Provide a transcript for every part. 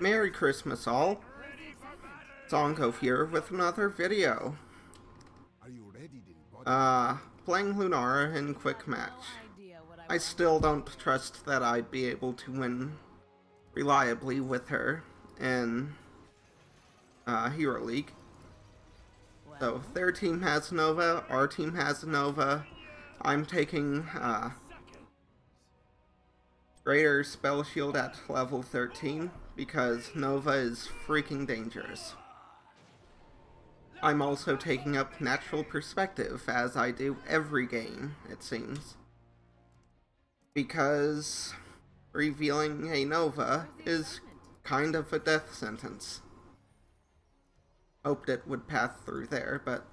Merry Christmas all. Sango here with another video. Are you ready, Dilly Uh, playing Lunara in quick match. I still don't trust that I'd be able to win reliably with her in uh, Hero League. So their team has Nova, our team has Nova. I'm taking uh, Greater Spell Shield at level 13 because Nova is freaking dangerous. I'm also taking up Natural Perspective, as I do every game, it seems. Because revealing a Nova is kind of a death sentence. Hoped it would pass through there, but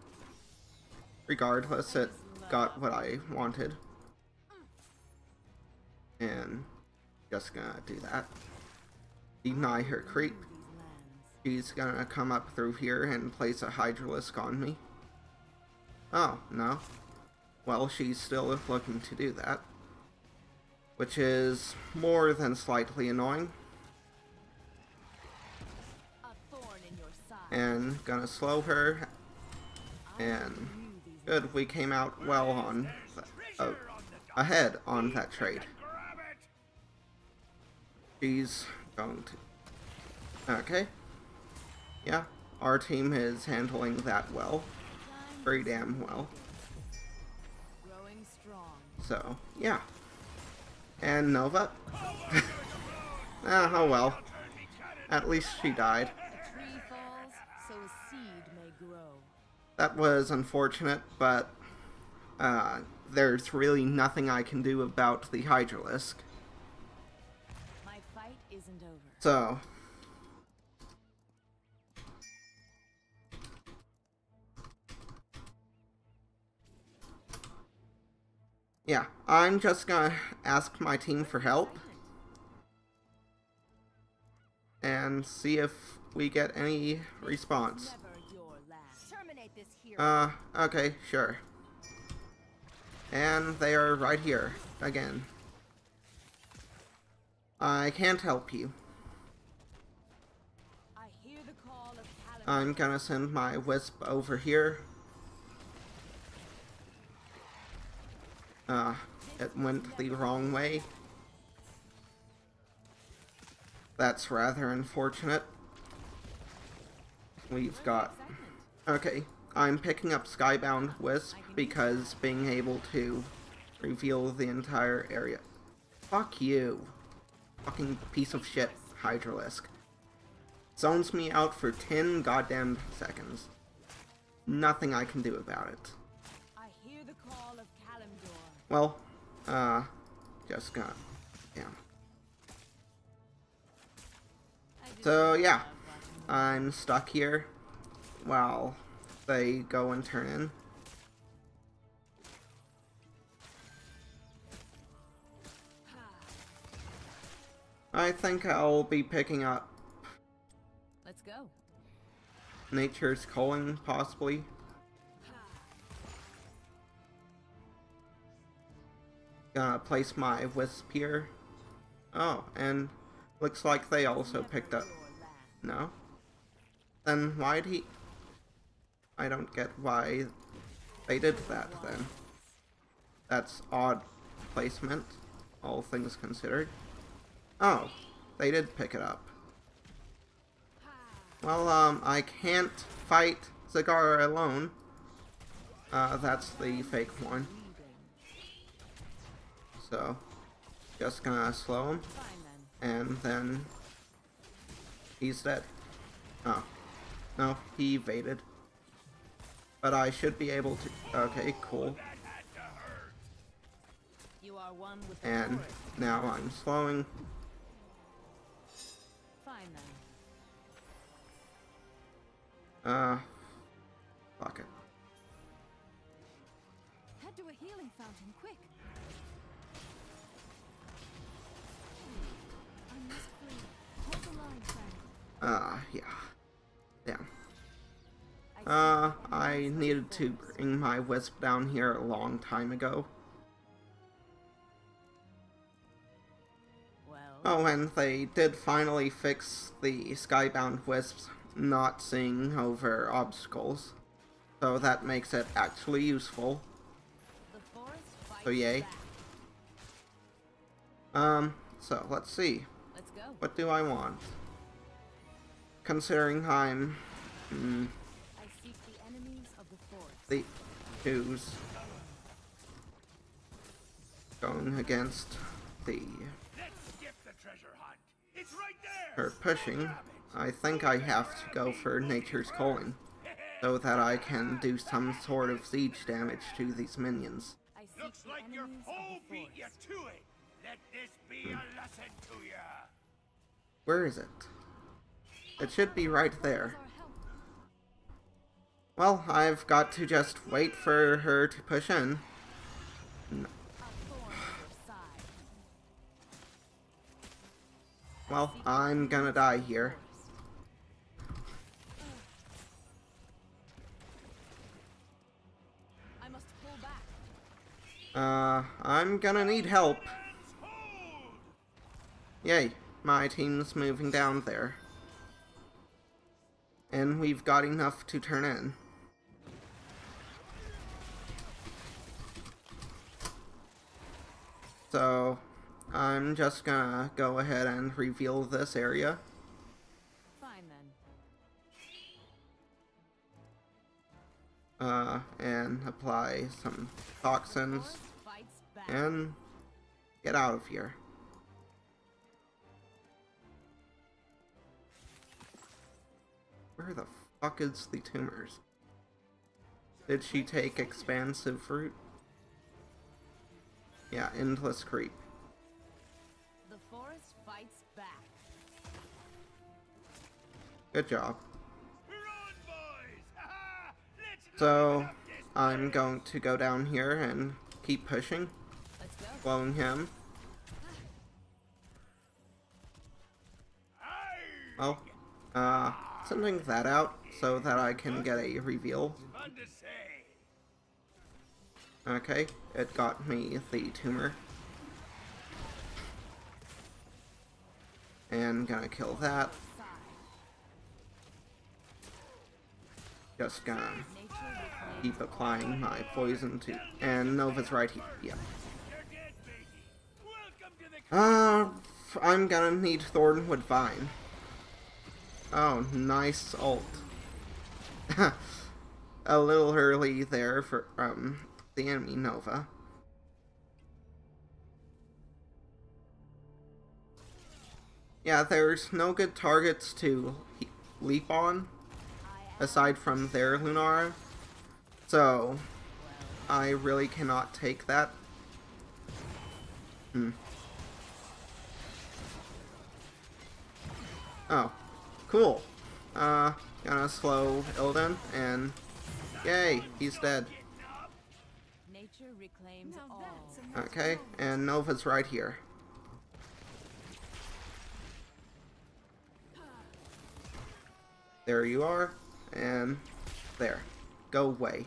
regardless, it got what I wanted. And just gonna do that. Deny her creep. She's gonna come up through here and place a Hydralisk on me. Oh, no. Well, she's still looking to do that. Which is more than slightly annoying. And gonna slow her. And good, we came out well on... Uh, ahead on that trade. She's going to... Okay. Yeah, our team is handling that well. Very damn well. So, yeah. And Nova. ah, oh well. At least she died. That was unfortunate, but uh, there's really nothing I can do about the Hydralisk. So, Yeah, I'm just gonna ask my team for help. And see if we get any response. Uh, okay, sure. And they are right here, again. I can't help you. I'm gonna send my Wisp over here. Uh, it went the wrong way. That's rather unfortunate. We've got... Okay, I'm picking up Skybound Wisp because being able to reveal the entire area... Fuck you. Fucking piece of shit, Hydralisk. Zones me out for 10 goddamn seconds. Nothing I can do about it. Well, uh, just got, yeah. So, yeah, I'm stuck here while they go and turn in. I think I'll be picking up Let's go. Nature's Calling, possibly. Gonna place my Wisp here. Oh, and looks like they also picked up... No? Then why'd he... I don't get why they did that then. That's odd placement, all things considered. Oh, they did pick it up. Well, um, I can't fight Zagara alone. Uh, that's the fake one. So, just gonna slow him, and then he's dead. Oh, no, he evaded. But I should be able to, okay, cool. And now I'm slowing. Uh, fuck it. Head to a healing fountain, quick. Uh, yeah. Damn. Uh, I needed to bring my Wisp down here a long time ago. Oh, and they did finally fix the Skybound Wisps not seeing over obstacles. So that makes it actually useful. The forest fights So yay. Um, so let's see. Let's go. What do I want? Considering I'm mm, I seek the enemies of the forest. the choose going against the Let's skip the treasure hunt. It's right there. her pushing, I think I have to go for Nature's Calling so that I can do some sort of siege damage to these minions. Looks like your foe beat you to it. Let this be hmm. a lesson to you. Where is it? It should be right there. Well, I've got to just wait for her to push in. A thorn in your side. Well, I'm gonna die here. Uh, I'm gonna need help. Yay, my team's moving down there. And we've got enough to turn in. So, I'm just gonna go ahead and reveal this area. Uh, and apply some toxins Forest fights back. and get out of here. Where the fuck is the tumors? Did she take expansive fruit? Yeah, endless creep. The forest fights back. Good job. Run, boys. Ha-ha. Let's So, I'm going to go down here and keep pushing, blowing him. Well, uh, sending that out so that I can get a reveal. Okay, it got me the tumor. And gonna kill that. Just gonna keep applying my poison to. And Nova's right here. Yeah. Uh, I'm gonna need Thornwood Vine. Oh, nice ult. A little early there for um the enemy Nova. Yeah, there's no good targets to leap on aside from their Lunara. So, I really cannot take that. Hmm. Oh, cool. Uh, gonna slow Illidan, and yay, he's dead. Nature reclaims Now all. that's a Okay, and Nova's right here. There you are, and there. Go away.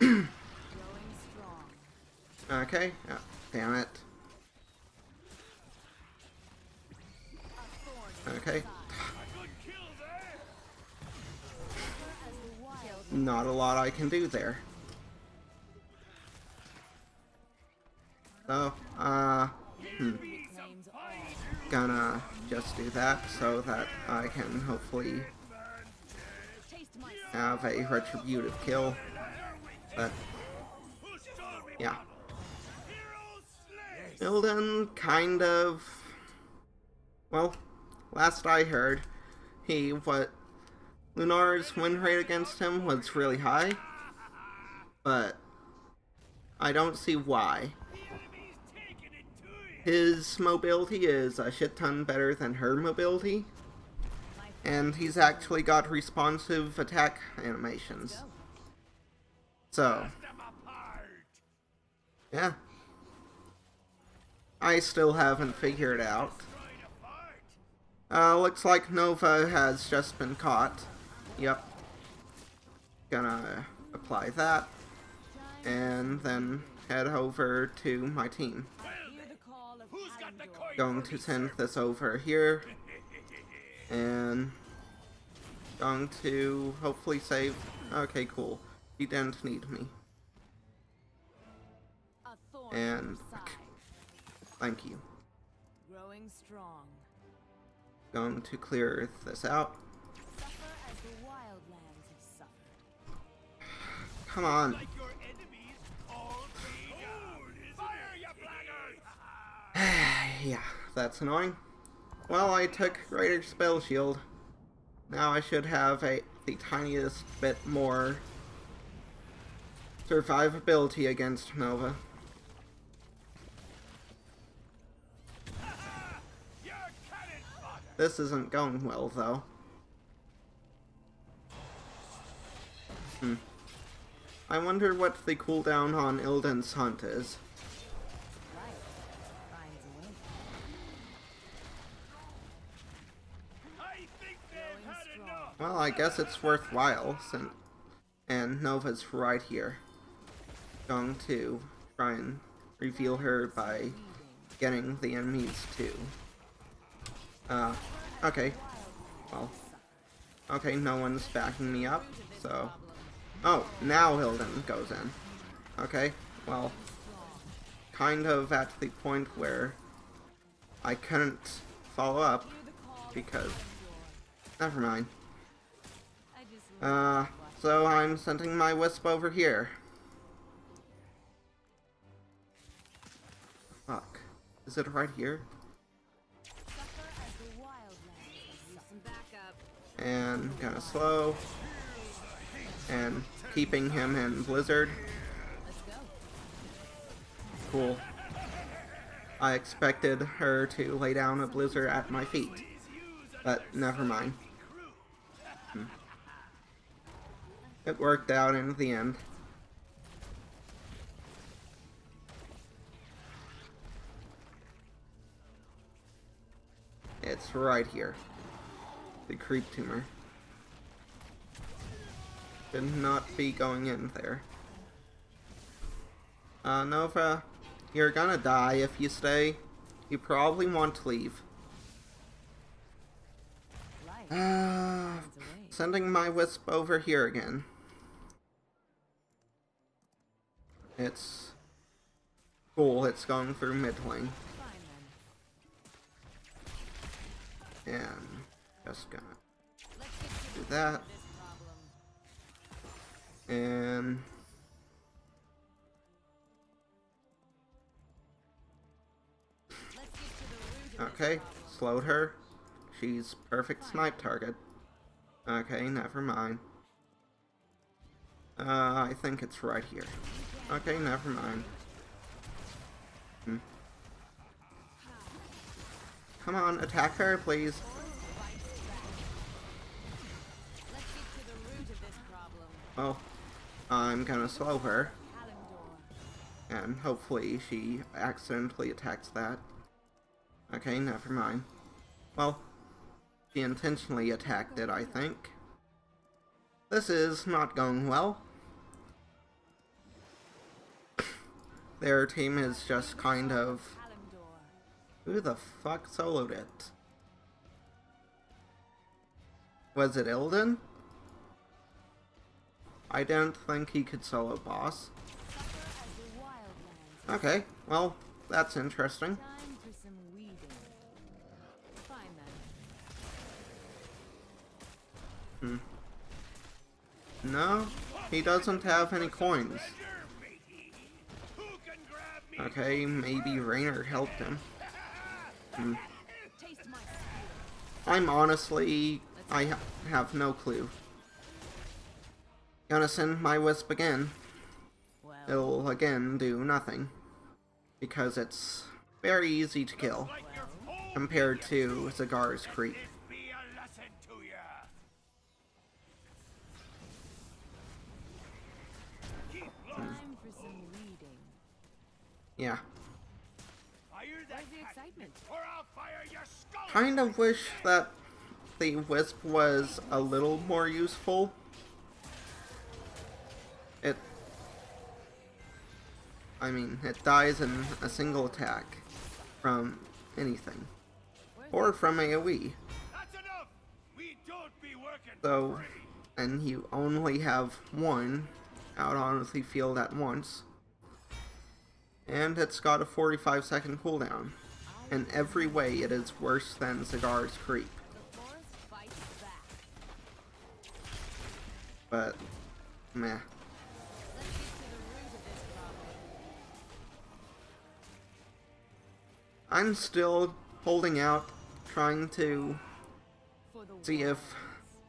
Okay, oh, damn it. Okay, not a lot I can do there. So, uh, hmm. Gonna just do that so that I can hopefully have a retributive kill. But, yeah. Illidan kind of. Well, last I heard, he what Lunar's win rate against him was really high, but I don't see why. His mobility is a shit ton better than her mobility, and he's actually got responsive attack animations. So, yeah. I still haven't figured out. Uh, looks like Nova has just been caught. Yep. Gonna apply that, and then head over to my team. Going to send this over here. And going to hopefully save. Okay, cool. He didn't need me. And- in your side. Thank you. Growing strong. Going to clear this out. Suffer as the wildlands have suffered. Come on. Yeah, that's annoying. Well, I took Greater Spell Shield. Now I should have a the tiniest bit more survivability against Nova. This isn't going well, though. Hmm. I wonder what the cooldown on Illidan's Hunt is. Life finds a way. I think they've Growing had strong. enough! Well, I guess it's worthwhile, since... And Nova's right here. Going to try and reveal her by getting the enemies to... Uh, okay. Well, okay, no one's backing me up, so... Oh, now Illidan goes in. Okay, well, kind of at the point where I couldn't follow up because... Never mind. Uh, so I'm sending my wisp over here. Fuck. Is it right here? And kinda slow. And keeping him in Blizzard. Cool. I expected her to lay down a Blizzard at my feet. But never mind. Hmm. It worked out in the end. It's right here. The creep tumor. Should not be going in there. Uh, Nova, you're gonna die if you stay. You probably want to leave. Uh, finds a way. sending my wisp over here again. It's cool, it's going through mid lane. And just gonna do that. And okay, slowed her. She's perfect snipe target. Okay, never mind. Uh, I think it's right here. Okay, never mind. Hmm. Come on, attack her, please. Well, I'm gonna slow her, and hopefully she accidentally attacks that. Okay, never mind. Well, she intentionally attacked it, I think. This is not going well. Their team is just kind of... Who the fuck soloed it? Was it Illidan? I don't think he could solo boss. Okay, well, that's interesting. Hmm. No, he doesn't have any coins. Treasure, matey! Who can grab me? Okay, maybe Raynor helped him. Hmm. I'm honestly, I ha have no clue. Gonna send my wisp again. It'll again do nothing. Because it's very easy to kill compared to Zagar's creep. Skull! Kind of wish that the wisp was a little more useful. It. I mean, it dies in a single attack from anything. Or from AoE. That's enough! We don't be working So, and you only have one out on the field at once. And it's got a 45 second cooldown. In every way, it is worse than Zagar's Creep. But, meh. I'm still holding out, trying to see if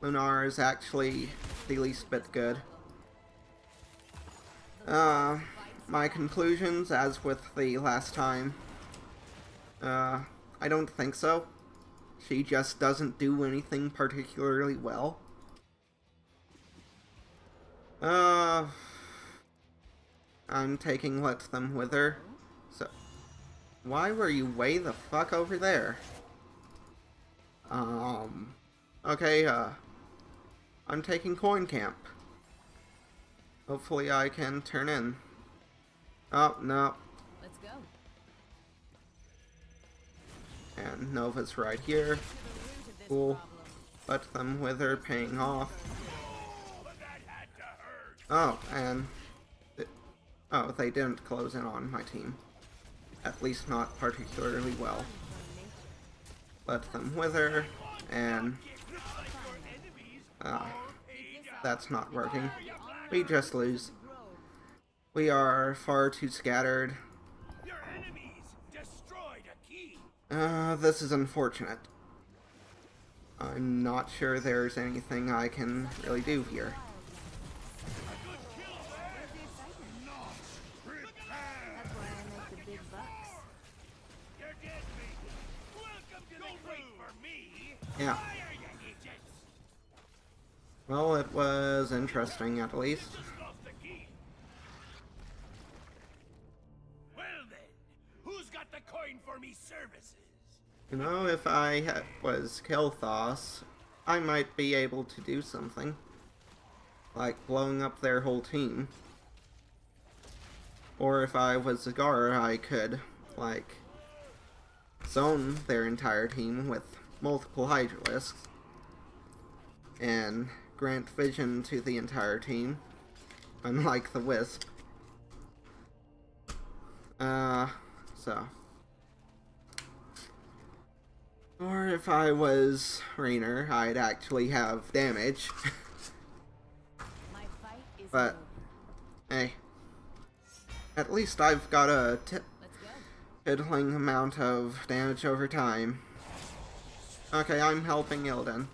Lunar is actually the least bit good. Uh, my conclusions, as with the last time, uh, I don't think so. She just doesn't do anything particularly well. Uh, I'm taking Let Them with her. So, why were you way the fuck over there? Um, okay, uh, I'm taking Coin Camp. Hopefully I can turn in. Oh, no. Let's go. And Nova's right here. To the root of this Cool. problem. Let them wither paying off. But that had to hurt. Oh, and... oh, they didn't close in on my team. At least not particularly well. Let them wither, and... Uh, that's not working. We just lose. We are far too scattered. Your enemies destroyed a key. Uh, this is unfortunate. I'm not sure there's anything I can really do here. A good kill there. Where's the excitement? Prepare. That's why I make the big bucks. You're dead, baby. Welcome to the great for me. Yeah. Fire, you idiots. Well, it was interesting at least. Services? You know, if I was Kael'thas, I might be able to do something. Like blowing up their whole team. Or if I was Zagar, I could, like, zone their entire team with multiple Hydralisks. And grant vision to the entire team. Unlike the Wisp. Uh, so. Or if I was Raynor, I'd actually have damage. My fight is But- hey. At least I've got a piddling amount of damage over time. Okay, I'm helping Illidan.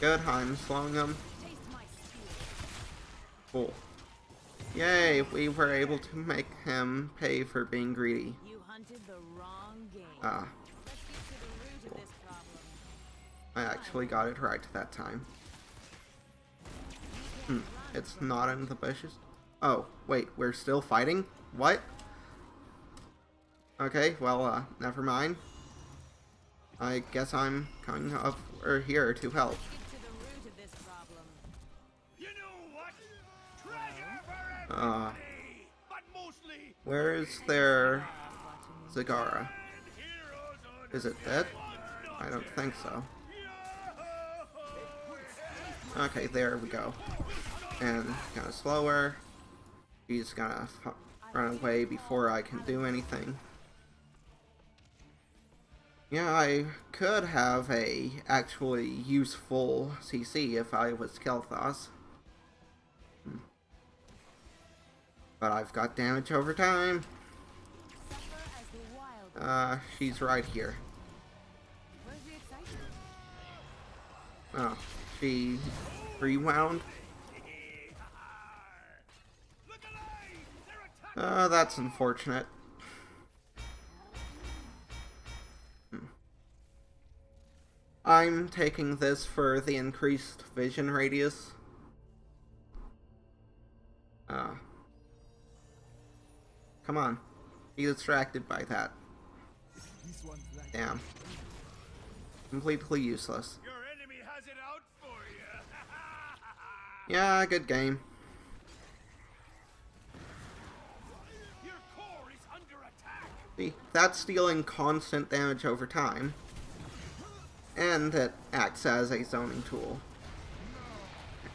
Good, I'm slowing him. Taste my steel. Cool. Yay, we were able to make him pay for being greedy. You hunted the wrong game. Ah, I actually got it right that time. Hmm, it's not in the bushes. Oh, wait, we're still fighting? What? Okay, well, uh, never mind. I guess I'm coming up or here to help. Uh, mostly where's their Zagara? Is it dead? I don't think so. Okay, there we go. And kind of slower. He's gonna run away before I can do anything. Yeah, I could have a actually useful CC if I was Kael'thas. Hmm. But I've got damage over time. Uh, she's right here. Oh, she rewound. Attacking! Uh, that's unfortunate. I'm taking this for the increased vision radius. Uh. Come on. Be distracted by that. Damn. Completely useless. Your enemy has it out for you. Yeah, good game. See, that's dealing constant damage over time. And it acts as a zoning tool.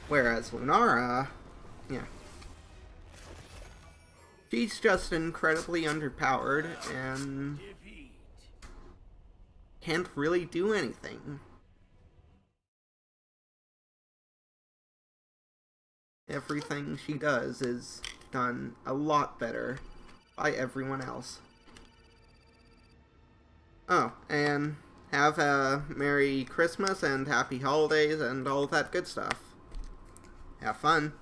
Whereas Lunara, yeah. She's just incredibly underpowered and can't really do anything. Everything she does is done a lot better by everyone else. Oh, and have a Merry Christmas and Happy Holidays and all that good stuff. Have fun.